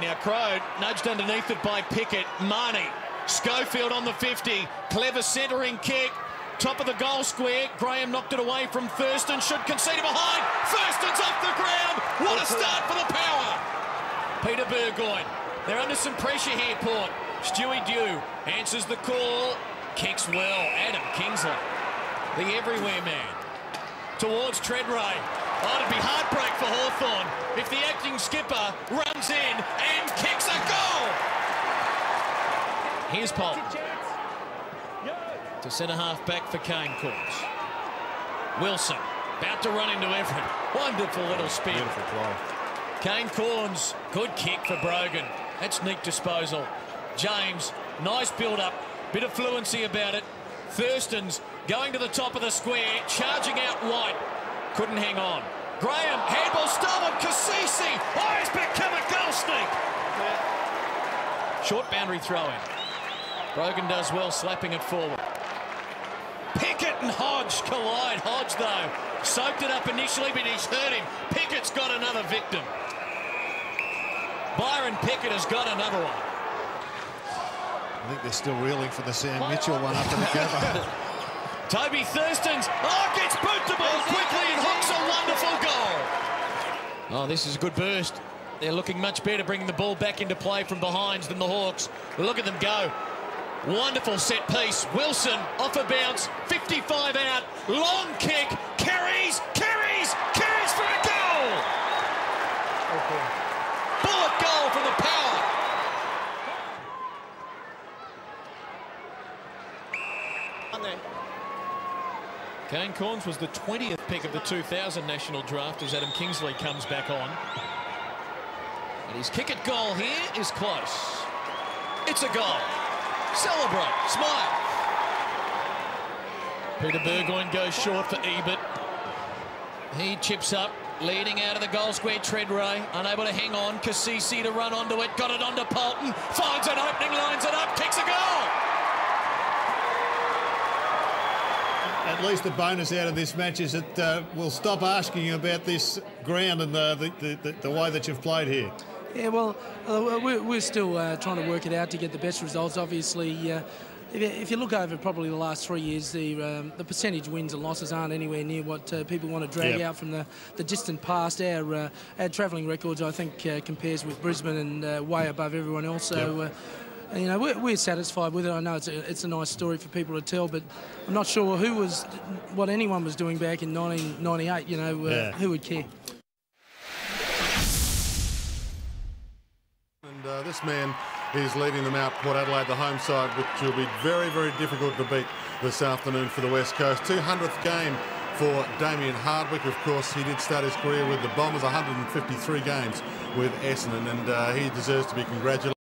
Now Crow nudged underneath it by Pickett. Mahoney. Schofield on the 50. Clever centering kick. Top of the goal square. Graham knocked it away from Thurston. Should concede it behind. Thurston's off the ground. What a start for the power. Peter Burgoyne. They're under some pressure here, Port. Stewie Dew answers the call. Kicks well. Adam Kingsley. The everywhere man. Towards Tredrea. Oh, it'd be heartbreak for Hawthorn if the acting skipper runs in and kicks a goal. Here's Paul. To centre half back for Kane Cornes. Wilson about to run into Everitt. Wonderful little spin. Beautiful play. Kane Cornes, good kick for Brogan. That's neat disposal. James, nice build-up. Bit of fluency about it. Thurston's going to the top of the square, charging out White. Couldn't hang on. Graham, handball stolen. Cassisi. Oh, he's become a goal sneak. Short boundary throw in. Brogan does well slapping it forward. Pickett and Hodge collide. Hodge, though, soaked it up initially, but he's hurt him. Pickett's got another victim. Byron Pickett has got another one. I think they're still reeling from the Sam Mitchell one up in the cover. Toby Thurston's, oh, gets boot the ball quickly and hooks a wonderful goal. Oh, this is a good burst. They're looking much better bringing the ball back into play from behinds than the Hawks. Look at them go. Wonderful set piece. Wilson off a bounce, 55 out, long kick, carries, carries, carries for a goal. Bullet goal for the power. Kane Cornes was the 20th pick of the 2000 national draft as Adam Kingsley comes back on. And his kick at goal here is close. It's a goal. Celebrate. Smile. Peter Burgoyne goes short for Ebert. He chips up, leading out of the goal square. Tredrea unable to hang on. Cassisi to run onto it. Got it onto Polton. Finds an opening, lines it up, kicks a goal. At least the bonus out of this match is that uh, we'll stop asking you about this ground and the, the, the, the way that you've played here. Yeah, well, uh, we're, we're, still uh, trying to work it out to get the best results. Obviously, uh, if, if, you look over probably the last three years, the um, the percentage wins and losses aren't anywhere near what uh, people want to drag yep. out from the, the distant past. Our uh, our travelling records, I think, uh, compares with Brisbane and way above everyone else. So. Yep. You know, we're, we're, satisfied with it. I know it's a, it's a nice story for people to tell, but I'm not sure who was, what anyone was doing back in 1998. You know, yeah. who would care? And uh, this man is leading them out, Port Adelaide, the home side, which will be very, very difficult to beat this afternoon for the West Coast. 200th game for Damien Hardwick. Of course, he did start his career with the Bombers, 153 games with Essendon, and uh, he deserves to be congratulated.